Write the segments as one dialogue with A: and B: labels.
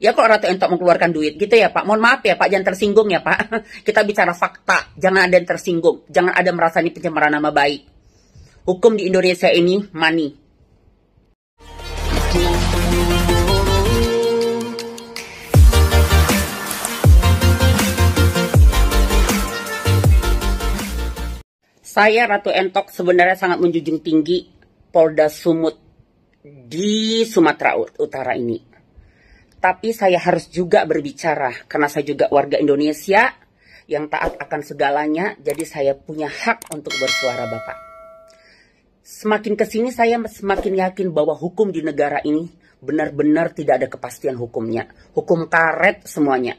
A: Ya kok Ratu Entok mengeluarkan duit gitu ya Pak. Mohon maaf ya Pak, jangan tersinggung ya Pak. Kita bicara fakta, jangan ada yang tersinggung. Jangan ada merasa ini pencemaran nama baik. Hukum di Indonesia ini money. Saya Ratu Entok sebenarnya sangat menjunjung tinggi Polda Sumut di Sumatera Utara ini. Tapi saya harus juga berbicara karena saya juga warga Indonesia yang taat akan segalanya, jadi saya punya hak untuk bersuara Bapak. Semakin ke sini saya semakin yakin bahwa hukum di negara ini benar-benar tidak ada kepastian hukumnya. Hukum karet semuanya.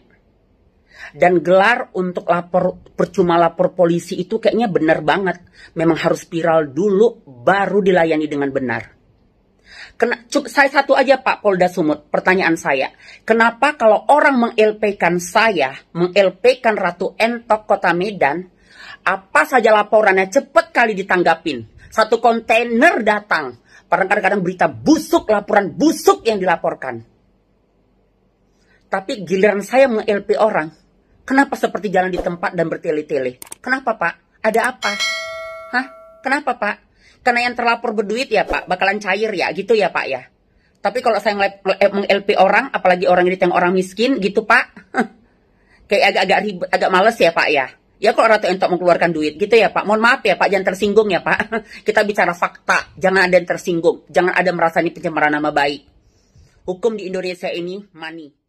A: Dan gelar untuk lapor percuma lapor polisi itu kayaknya benar banget. Memang harus viral dulu baru dilayani dengan benar. Kena, saya satu aja Pak Polda Sumut, pertanyaan saya. Kenapa kalau orang meng-LP-kan saya, meng-LP-kan Ratu Entok Kota Medan, apa saja laporannya cepet kali ditanggapin. Satu kontainer datang. Kadang-kadang berita busuk, laporan busuk yang dilaporkan. Tapi giliran saya meng-LP orang, kenapa seperti jalan di tempat dan bertele-tele? Kenapa Pak? Ada apa? Hah? Kenapa Pak? Karena yang terlapor berduit ya Pak, bakalan cair ya, gitu ya Pak ya. Tapi kalau saya meng-LP orang, apalagi orang ini yang orang miskin gitu Pak, kayak agak-agak ribet, agak males ya Pak ya. Ya kok Ratu Entok mengeluarkan duit gitu ya Pak. Mohon maaf ya Pak, jangan tersinggung ya Pak. Kita bicara fakta, jangan ada yang tersinggung. Jangan ada merasa ini pencemaran nama baik. Hukum di Indonesia ini money.